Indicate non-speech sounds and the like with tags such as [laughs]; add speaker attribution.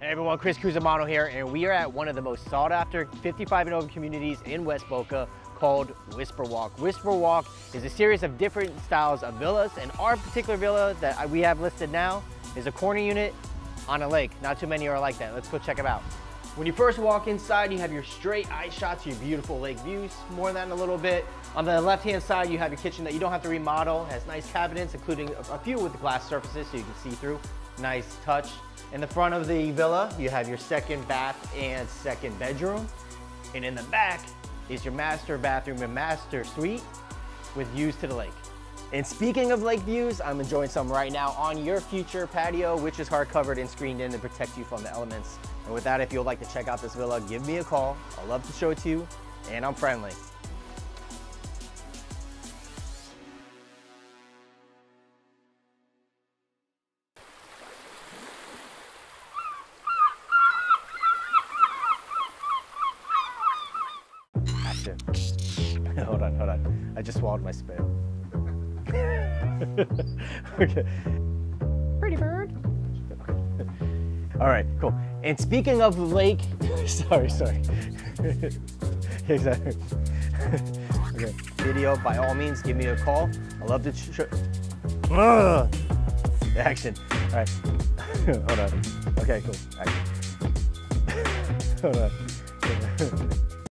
Speaker 1: Hey everyone, Chris Cusimano here, and we are at one of the most sought after 55 and over communities in West Boca called Whisper Walk. Whisper Walk is a series of different styles of villas, and our particular villa that we have listed now is a corner unit on a lake. Not too many are like that. Let's go check them out. When you first walk inside, you have your straight eye shots, your beautiful lake views. More than that in a little bit. On the left-hand side, you have your kitchen that you don't have to remodel. It has nice cabinets, including a few with glass surfaces so you can see through. Nice touch. In the front of the villa, you have your second bath and second bedroom. And in the back is your master bathroom and master suite with views to the lake. And speaking of lake views, I'm enjoying some right now on your future patio, which is hard covered and screened in to protect you from the elements. And with that, if you would like to check out this villa, give me a call. I'd love to show it to you, and I'm friendly. Action. [laughs] hold on, hold on. I just swallowed my spit. [laughs] okay. Pretty bird. [laughs] All right, cool. And speaking of the lake, sorry, sorry. exactly. okay. Video, by all means, give me a call. I love to. Ugh. Action. All right. Hold on. Okay, cool. Action. Hold on.